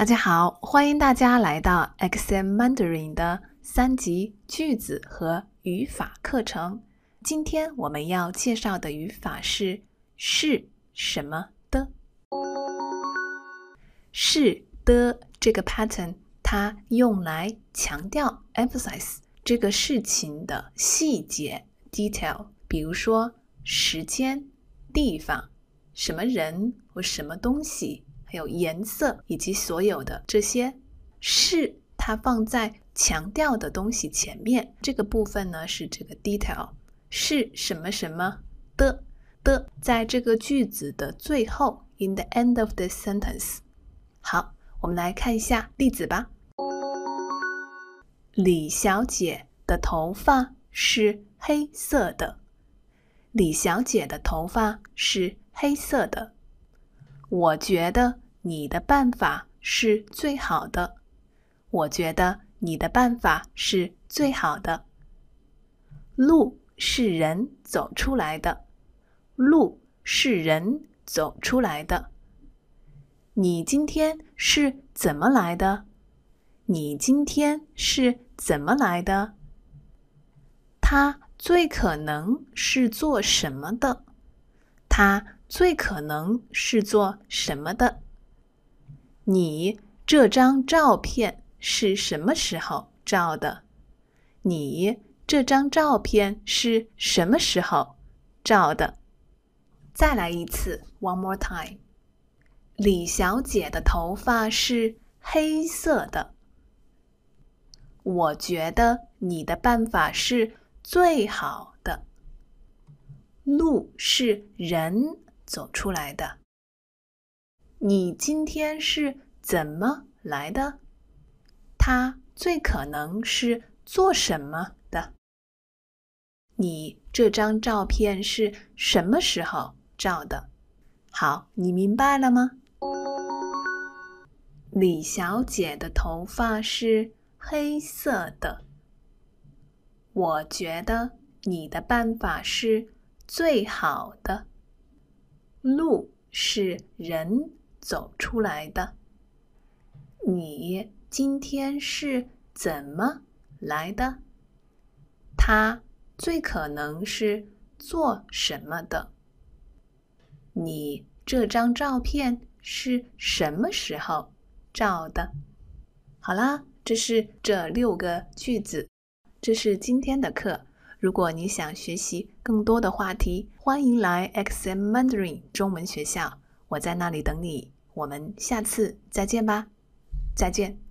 大家好，欢迎大家来到 XM Mandarin 的三级句子和语法课程。今天我们要介绍的语法是“是什么的”。是的这个 pattern，它用来强调 emphasize 这个事情的细节 detail，比如说时间、地方、什么人或什么东西。还有颜色以及所有的这些是它放在强调的东西前面，这个部分呢是这个 detail 是什么什么的的，在这个句子的最后 in the end of the sentence。好，我们来看一下例子吧。李小姐的头发是黑色的。李小姐的头发是黑色的。我觉得你的办法是最好的。我觉得你的办法是最好的。路是人走出来的，路是人走出来的。你今天是怎么来的？你今天是怎么来的？他最可能是做什么的？他。最可能是做什么的？你这张照片是什么时候照的？你这张照片是什么时候照的？再来一次，one more time。李小姐的头发是黑色的。我觉得你的办法是最好的。路是人。走出来的。你今天是怎么来的？他最可能是做什么的？你这张照片是什么时候照的？好，你明白了吗？李小姐的头发是黑色的。我觉得你的办法是最好的。路是人走出来的。你今天是怎么来的？他最可能是做什么的？你这张照片是什么时候照的？好啦，这是这六个句子，这是今天的课。如果你想学习更多的话题，欢迎来 XM Mandarin 中文学校，我在那里等你。我们下次再见吧，再见。